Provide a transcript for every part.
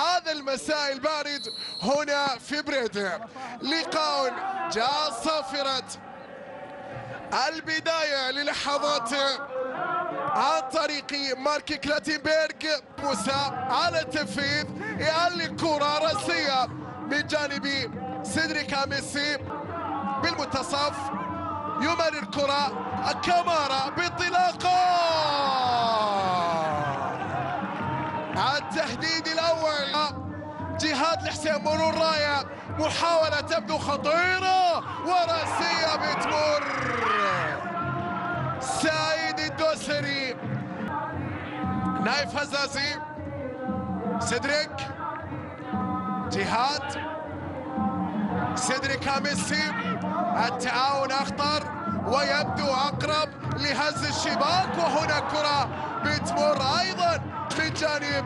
هذا المساء البارد هنا في بريدة. لقاء جاء صافرة. البداية للحظات عن طريق مارك كلاتنبرغ. موسى على التنفيذ. يعلي كرة راسية من جانب سيدريك ميسي. بالمنتصف يمرر كرة كامارا بانطلاقة. التهديد الأول. جهاد الحسين مرور راية محاولة تبدو خطيرة ورأسية بتمر. سعيد الدوسري. نايف هزازي. سيدريك. جهاد. سيدريك ميسي التعاون أخطر ويبدو أقرب لهز الشباك وهنا كره بتمر أيضا. من جانب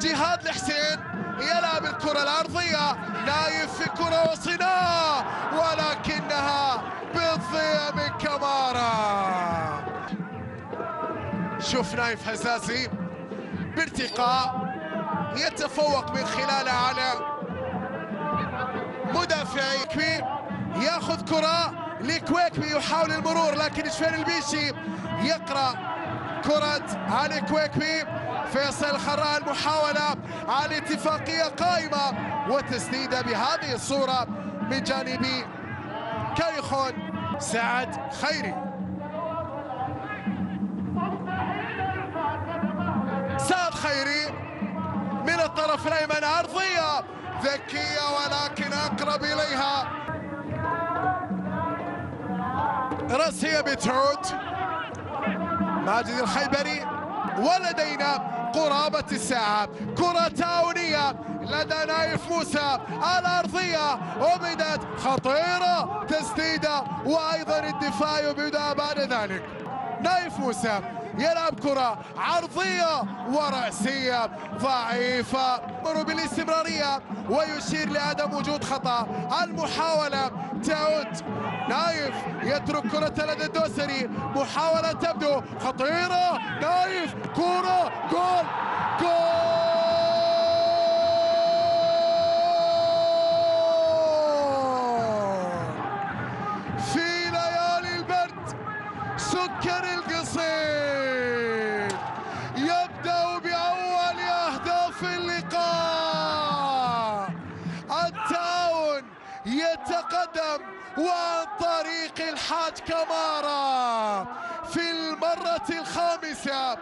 جهاد الحسين يلعب الكرة الأرضية نايف في كرة وصناعة ولكنها بالضياء من كمارا شوف نايف هزازي بارتقاء يتفوق من خلاله على مدافعي كوي ياخذ كرة لكويكبي يحاول المرور لكن شفير البيشي يقرأ كرة علي كويكبي فيصل خراء المحاولة على اتفاقية قائمة وتسديدة بهذه الصورة من جانب كايخون سعد خيري. سعد خيري من الطرف الأيمن أرضية ذكية ولكن أقرب إليها. راسية بتعود. ماجد الخيبري ولدينا قرابة الساعة. كرة تاونية لدى نايف موسى. الأرضية وبدت خطيرة تسديدة وأيضا الدفاع يبدأ بعد ذلك. نايف موسى يلعب كرة عرضية ورأسية ضعيفة. مر بالاستمرارية ويشير لعدم وجود خطأ. المحاولة تعود نايف يترك كرة لدى الدوسري. محاولة تبدو. خطيرة. نايف. كرة. جول. جول. في ليالي البرد. سكر القصير. وعن طريق الحاج كمارا في المرة الخامسة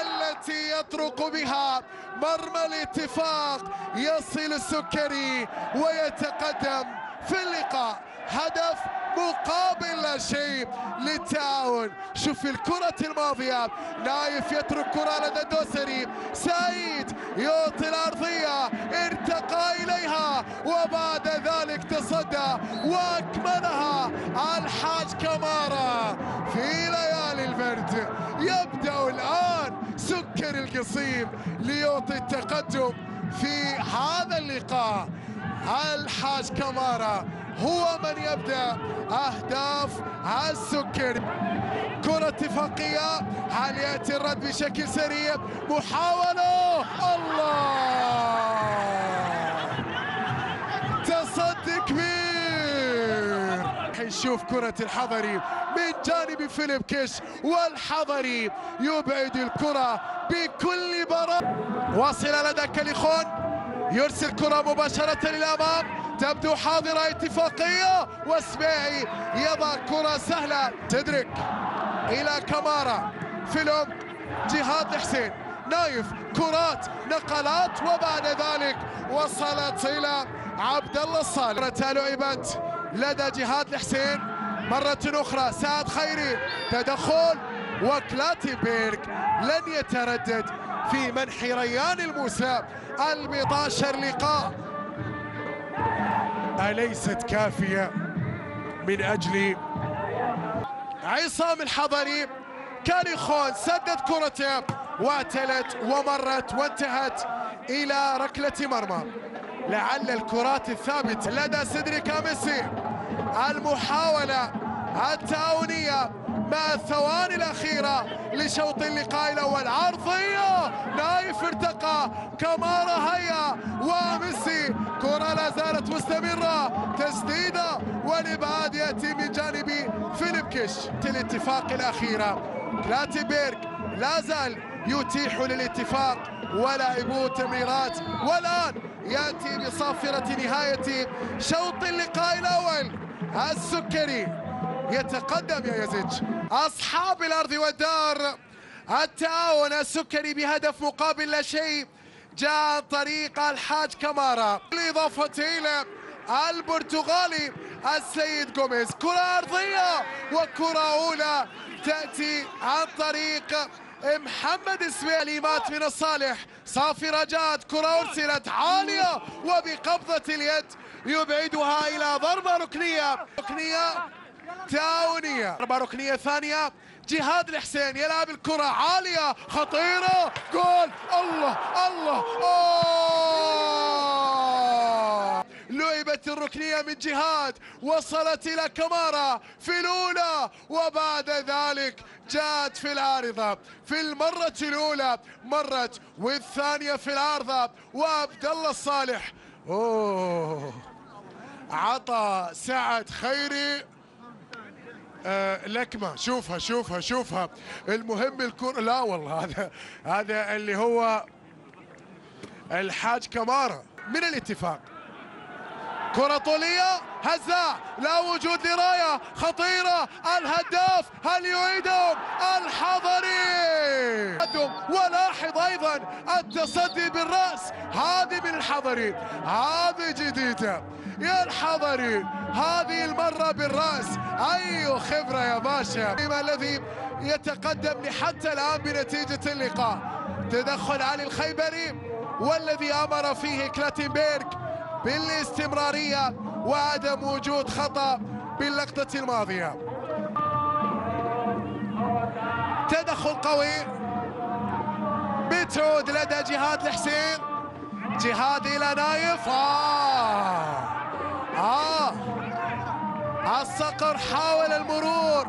التي يطرق بها مرمى الاتفاق يصل السكري ويتقدم في اللقاء. هدف مقابل لا شيء للتعاون. شوف الكرة الماضية نايف يترك كرة لدى الدوسري سعيد يعطي الأرضية ارتقى إليها. وبعد ذلك تصدى وأكملها الحاج كمارا في ليالي البرد يبدأ الآن سكر القصيم ليعطي التقدم في هذا اللقاء. الحاج كمارا هو من يبدأ أهداف السكر كرة اتفاقية. هل يأتي الرد بشكل سريع؟ محاولة. الله! تصدي كبير. نشوف كرة الحضري من جانب فيليب كيش والحضري يبعد الكرة بكل براءة. واصلة لدى كاليخون. يرسل كرة مباشرة للأمام. تبدو حاضرة اتفاقية. واسماعي يضع كرة سهلة. تدرك إلى كمارا. فيلم جهاد حسين. نايف كرات نقلات. وبعد ذلك وصلت إلى عبد الله الصالح. لعبت لدى جهاد الحسين مرة أخرى سعد خيري. تدخل وكلاتيبيرغ لن يتردد في منح ريان الموسى. ال 12 لقاء. أليست كافية من أجل عصام الحضري؟ كاليخون سدد كرته واتلت ومرت وانتهت إلى ركلة مرمى. لعل الكرات الثابتة لدى سيدريك ميسي المحاولة التعاونية مع الثواني الأخيرة لشوط اللقاء الأول. عرضية نايف ارتقى. كمارا هيا لا زالت مستمرة تسديدة والإبعاد يأتي من جانب فيليب كيش الاتفاق الأخيرة كلاتيبيرغ لا زال يتيح للاتفاق ولاعبو تمريرات والآن يأتي بصافرة نهاية شوط اللقاء الأول. السكري يتقدم يا يزج أصحاب الأرض والدار التعاون السكري بهدف مقابل لا شيء. جاء طريق الحاج كمارا. بالإضافة إلى البرتغالي السيد جوميز كرة أرضية وكرة أولى تأتي عن طريق محمد إسماعيل مات من الصالح. صافي رجات كرة أرسلت عالية وبقبضة اليد يبعدها إلى ضربة ركنية. ركنية تعاونية ضربة ركنية ثانية. جهاد الحسين يلعب الكرة عالية خطيرة. جول. الله الله. أوه لعبت الركنية من جهاد. وصلت إلى كمارا في الأولى. وبعد ذلك جاءت في العارضة. في المرة الأولى مرت والثانية في العارضة. وعبد الله الصالح. أوه. عطى سعد خيري. آه لكمة. شوفها شوفها شوفها. المهم الكرة لا والله هذا هذا اللي هو الحاج كمارا من الاتفاق؟ كرة طولية هزاع لا وجود لراية خطيرة الهداف هل يعيدهم؟ الحضري ولاحظ أيضا التصدي بالرأس هذه من الحضري هذه جديدة. يا الحضري هذه المرة بالرأس. أي خبرة يا باشا. الذي يتقدم حتى الآن بنتيجة اللقاء. تدخل علي الخيبري والذي أمر فيه كلاتنبرغ بالاستمرارية وعدم وجود خطأ باللقطة الماضية. تدخل قوي. بتعود لدى جهاد الحسين. جهاد إلى نايف. آه. الصقر حاول المرور.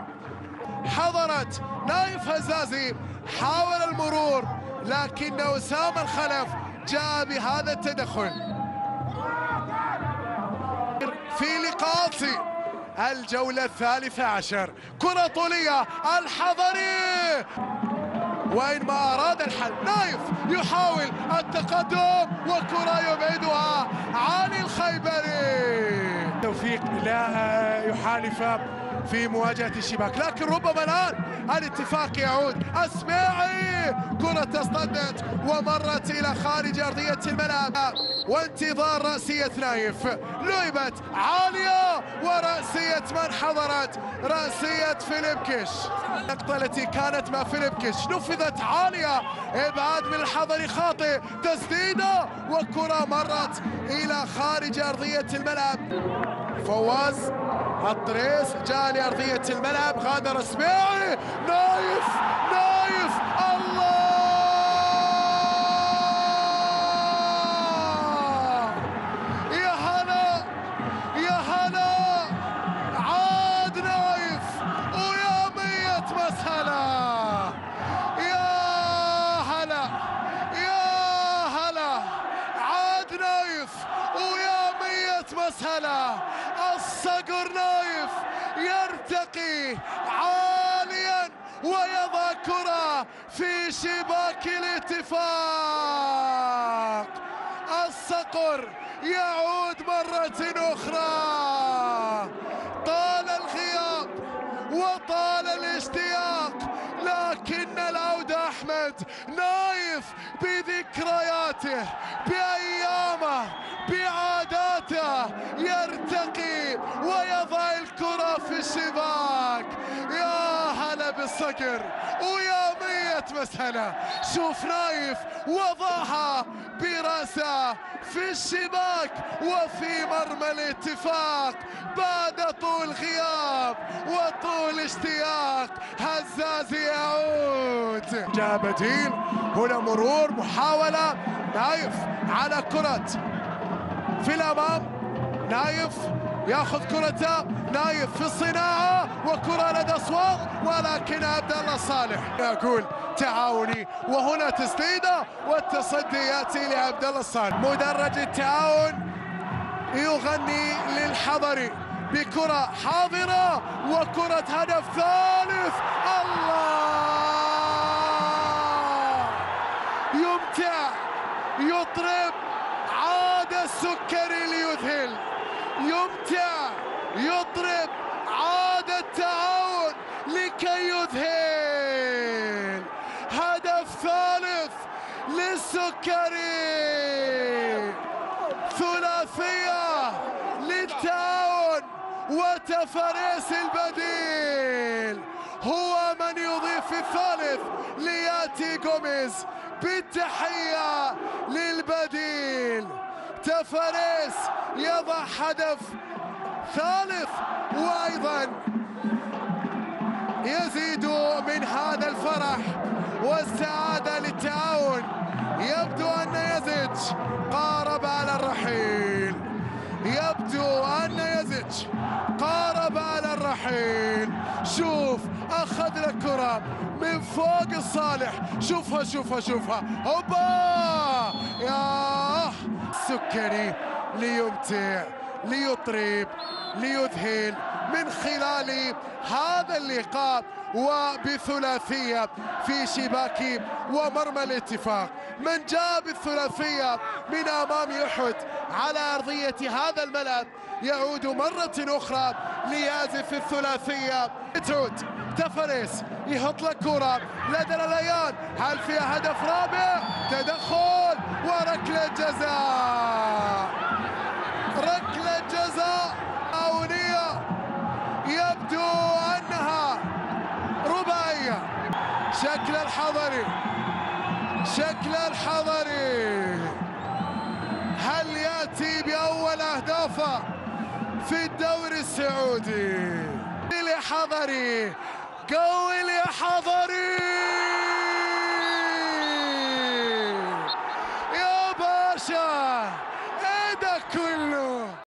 حضرت نايف هزازي حاول المرور لكن أسامة الخلف جاء بهذا التدخل. في لقاءات الجولة الثالثة عشر. كرة طولية الحضري! وإن ما أراد الحل نايف يحاول التقدم وكرة يبعدها عن الخيبري. توفيق لا يحالف في مواجهة الشباك. لكن ربما الآن الاتفاق يعود. أسماعي! كرة تصدت ومرت إلى خارج أرضية الملعب. وانتظار رأسية نايف. لعبت عالية ورأسية من حضرت. رأسية فيليب كيش. اللقطة التي كانت مع فيليب كيش. نفذت عالية. إبعاد من الحضري خاطئ. تسديدة وكرة مرت إلى خارج أرضية الملعب. فواز الطريس جاء لأرضية الملعب غادر اسماعي نايف نايف! الصقر نايف يرتقي عاليا ويضع كرة في شباك الاتفاق. الصقر يعود مرة أخرى. طال الغياب وطال الاشتياق لكن العودة أحمد نايف بذكرياته بأيامه هلا بالصقر ويا مية مسهلة. شوف نايف وضعها براسه في الشباك وفي مرمى الاتفاق. بعد طول غياب وطول اشتياق هزاز يعود. جاء بديل هنا مرور محاولة. نايف على كرة. في الأمام نايف. ياخذ كرته نايف في الصناعة وكرة لدى اصوات ولكن عبد الله صالح يقول تعاوني وهنا تسديدة والتصدي ياتي لعبد الله صالح. مدرج التعاون يغني للحضري بكرة حاضرة وكرة هدف ثالث. الله! يمتع يطرب عاد السكري ليذهل. يمتع يطرب عاد التعاون لكي يذهل. هدف ثالث للسكري. ثلاثية للتعاون وتفريس البديل. هو من يضيف الثالث لياتي جوميز بالتحية للبديل. تفريس يضع هدف ثالث. وأيضا يزيد من هذا الفرح والسعادة للتعاون. يبدو أن يزج قارب على الرحيل. يبدو أن يزج قارب على الرحيل. شوف. أخذ لك كرة من فوق الصالح. شوفها شوفها شوفها. هوبا! يا سكري ليمتع ليطرب ليذهل من خلال هذا اللقاء. وبثلاثية في شباك ومرمى الاتفاق. من جاء بالثلاثية من أمام أحد على أرضية هذا الملعب يعود مرة أخرى ليازف الثلاثية. تعود تفرس يحط لك كرة لدى الأليان هل فيها هدف رابع؟ تدخل وركلة جزاء. الحضري شكل الحضري هل يأتي بأول أهدافه في الدوري السعودي؟ يا حضري قول يا حضري